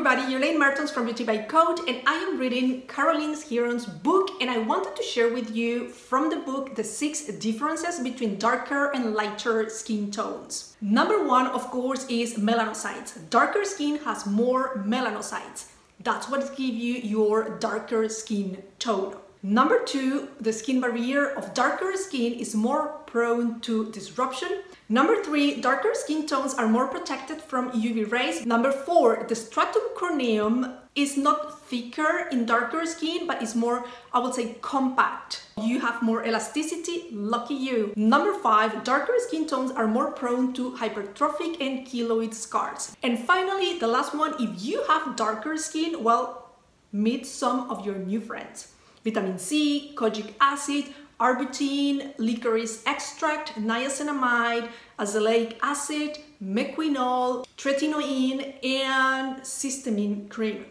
everybody, Elaine Mertens from Beauty by Code and I am reading Caroline Hirons's book and I wanted to share with you from the book the six differences between darker and lighter skin tones. Number one, of course, is melanocytes. Darker skin has more melanocytes. That's what gives you your darker skin tone. Number two, the skin barrier of darker skin is more prone to disruption. Number three, darker skin tones are more protected from UV rays. Number four, the stratum corneum is not thicker in darker skin, but is more, I would say, compact. You have more elasticity, lucky you. Number five, darker skin tones are more prone to hypertrophic and keloid scars. And finally, the last one, if you have darker skin, well, meet some of your new friends vitamin C, kojic acid, arbutin, licorice extract, niacinamide, azelaic acid, mequinol, tretinoin, and cysteamine cream.